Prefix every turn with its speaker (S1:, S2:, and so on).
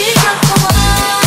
S1: nostalgia come